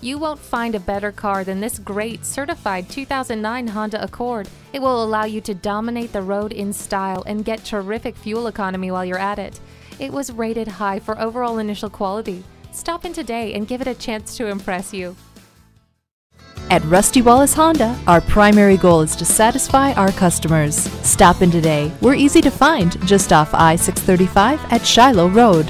You won't find a better car than this great certified 2009 Honda Accord. It will allow you to dominate the road in style and get terrific fuel economy while you're at it. It was rated high for overall initial quality. Stop in today and give it a chance to impress you. At Rusty Wallis Honda, our primary goal is to satisfy our customers. Stop in today. We're easy to find just off I 635 at Shiloh Road.